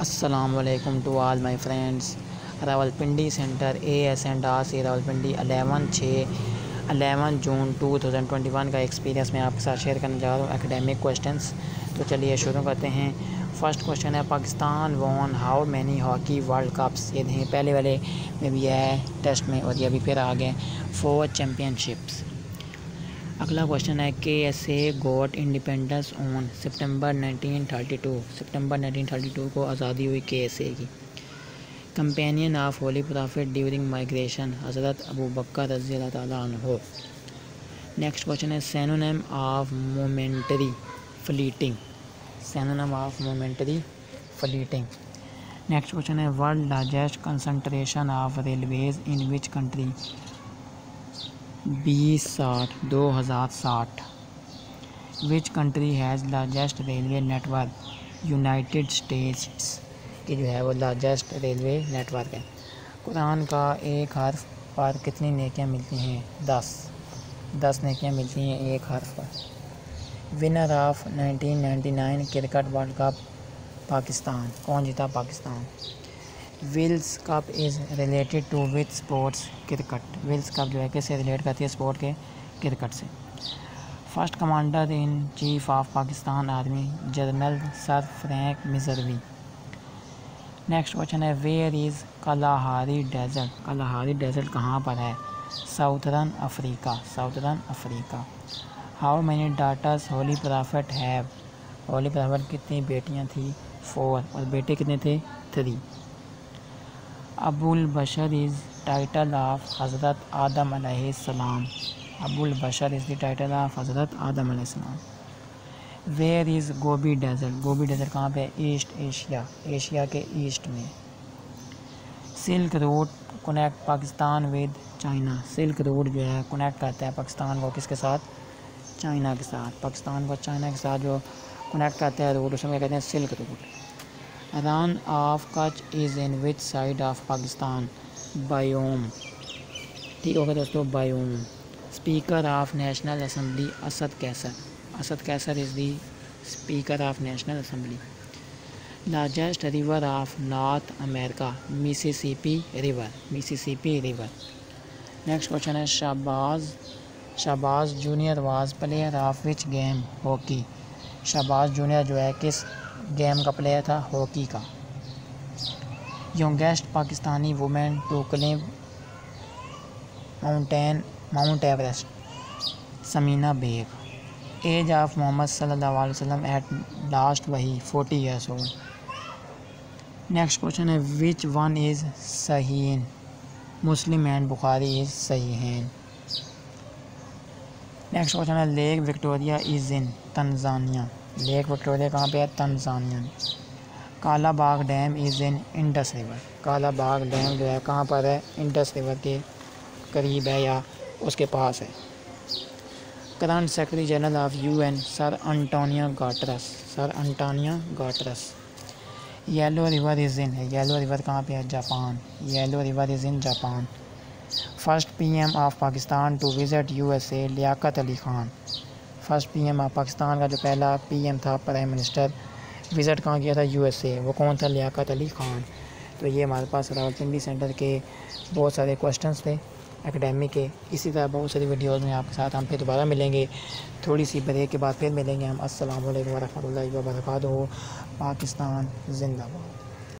असलकम to all my friends Rawalpindi centre A S and R C Rawalpindi eleven छः eleven June two thousand twenty one का experience मैं आपके साथ share करने जा रहा हूँ एकेडमिक क्वेश्चंस तो चलिए शुरू करते हैं। फ़र्स्ट क्वेश्चन है, Pakistan won how many hockey world cups ये हैं पहले वाले में भी है टेस्ट में, और ये अभी फिर आ गए फोर चैम्पियनशिप्स अगला क्वेश्चन है K S A got independence on September 1932 सितंबर 1932 को आज़ादी हुई के एस ए की। Companion of holy prophet during migration हज़रत अबू बकर रज़ी हो। नेक्स्ट क्वेश्चन है synonym of momentary fleeting synonym of momentary fleeting next question है world largest concentration of railways in which country बीस साठ, दो हज़ार साठ। Which country has largest railway network United States की जो है वो लार्जेस्ट रेलवे नेटवर्क है। कुरान का एक हर्फ पर कितनी नेकियाँ मिलती हैं? दस। दस नेकियाँ मिलती हैं एक हर्फ पर। Winner of 1999 cricket world cup Pakistan. कौन जीता Pakistan? Wills cup is related to with sports cricket. Wills cup जो है किससे रिलेट करती है स्पोर्ट के क्रिकेट से? First commander in chief of Pakistan army general sir Frank Messervy. Next question है, where is Kalahari desert? Kalahari desert कहाँ पर है? Southern Africa. Southern Africa. How many daughters holy prophet have holy prophet कितनी बेटियाँ थी? Four और बेटे कितने थे? थ्री अबुल बशर इज़ टाइटल ऑफ़ हज़रत आदम सलाम अबुल बशर इज़ द टाइटल ऑफ़ हज़रत आदम सलाम where is Gobi desert Gobi desert कहाँ पे ईस्ट एशिया एशिया के ईस्ट में. Silk road connect Pakistan with China silk road जो है कनेक्ट करता है पाकिस्तान को किसके साथ? चाइना के साथ. पाकिस्तान को चाइना के साथ जो कनेक्ट करता है रोड उसमें कहते हैं? Silk route Rann of Kutch is in which side of Pakistan biome ठीक होगा दोस्तों biome speaker of national assembly Asad Qaiser Asad Qaiser is the speaker of national assembly largest river of north America Mississippi river Mississippi river next question है Shahbaz Shahbaz junior was player of which game hockey Shahbaz junior जो है, किस game का player था hockey का। Youngest Pakistani women to claim mountain, mount Everest, Samina Baig. Age of Mohammad सल्लल्लाहु अलैहि वसल्लम एट लास्ट वही forty years old next question है which one is सहीन Muslim and Bukhari is सहीन next question है lake Victoria is in Tanzania lake Victoria कहाँ पे है, Tanzania. Kalabagh dam is in Indus river. Kalabagh dam जो है, कहाँ पर है? इंडस रिवर के करीब है या उसके पास है। Current secretary general of UN, sir Antonio Guterres, sir Antonio Guterres. Yellow river is in है येलो रिवर कहाँ पे है? Japan. Yellow river is in Japan. First PM of Pakistan to visit USA, Liaquat Ali Khan. First PM M Pakistan का जो पहला PM था prime minister, visit कहाँ किया था? यूएसए। वो कौन था? लियाकत अली ख़ान। तो ये हमारे पास रावलपिंडी सेंटर के बहुत सारे क्वेश्चंस थे एकेडमी के। इसी तरह बहुत सारी वीडियोज़ में आपके साथ हम फिर दोबारा मिलेंगे। थोड़ी सी ब्रेक के बाद फिर मिलेंगे हम। असल वालेकुम वरहमतुल्लाहि व पाकिस्तान जिंदाबाद।